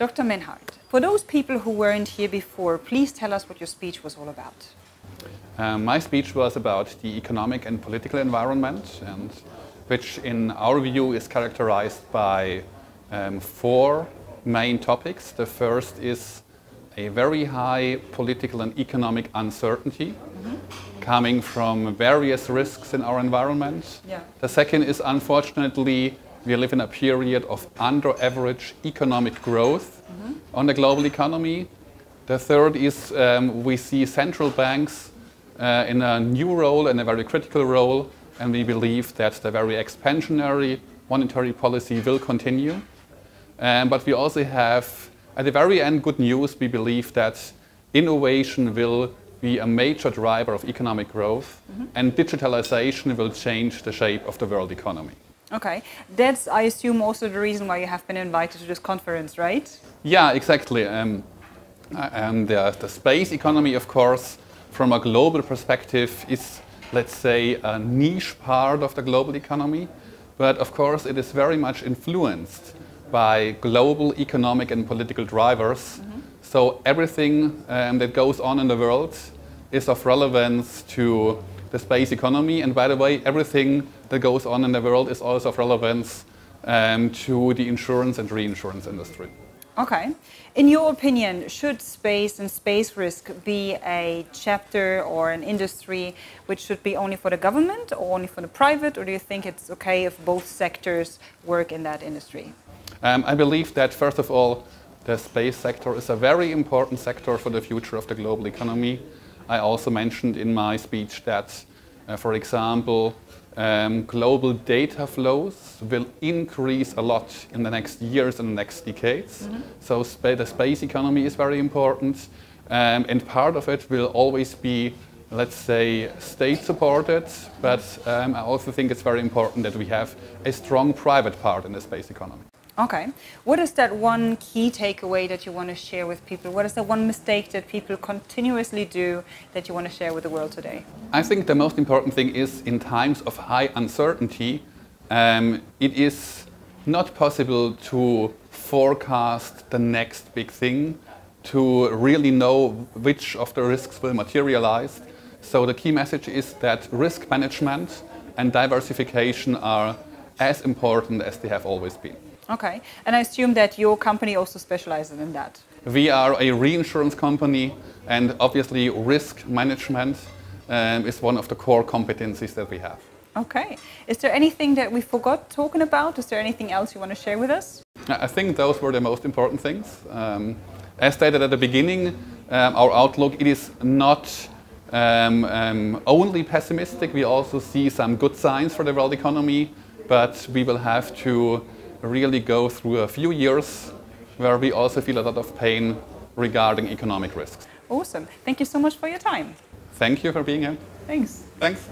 Dr. Menhart, for those people who weren't here before, please tell us what your speech was all about. Um, my speech was about the economic and political environment, and which, in our view, is characterized by um, four main topics. The first is a very high political and economic uncertainty. Coming from various risks in our environment. Yeah. The second is, unfortunately, we live in a period of under average economic growth mm -hmm. on the global economy. The third is um, we see central banks uh, in a new role and a very critical role, and we believe that the very expansionary monetary policy will continue. Um, but we also have, at the very end, good news. We believe that innovation will be a major driver of economic growth, mm -hmm. and digitalization will change the shape of the world economy. Okay, that's I assume also the reason why you have been invited to this conference, right? Yeah, exactly. Um, uh, and the, the space economy, of course, from a global perspective, is let's say a niche part of the global economy, but of course it is very much influenced by global economic and political drivers. Mm -hmm. So everything um, that goes on in the world is of relevance to the space economy. And by the way, everything that goes on in the world is also of relevance um, to the insurance and reinsurance industry. Okay. In your opinion, should space and space risk be a chapter or an industry which should be only for the government or only for the private, or do you think it's okay if both sectors work in that industry? Um, I believe that, first of all, the space sector is a very important sector for the future of the global economy. I also mentioned in my speech that, uh, for example, um, global data flows will increase a lot in the next years and the next decades. Mm -hmm. So sp the space economy is very important, um, and part of it will always be, let's say, state supported. But um, I also think it's very important that we have a strong private part in the space economy. Okay. What is that one key takeaway that you want to share with people? What is the one mistake that people continuously do that you want to share with the world today? I think the most important thing is in times of high uncertainty, um, it is not possible to forecast the next big thing, to really know which of the risks will materialize. So the key message is that risk management and diversification are as important as they have always been. Okay, and I assume that your company also specializes in that. We are a reinsurance company, and obviously, risk management um, is one of the core competencies that we have. Okay. Is there anything that we forgot talking about? Is there anything else you want to share with us? I think those were the most important things. Um, as stated at the beginning, um, our outlook it is not um, um, only pessimistic. We also see some good signs for the world economy, but we will have to really go through a few years where we also feel a lot of pain regarding economic risks. Awesome. Thank you so much for your time. Thank you for being here. Thanks. Thanks.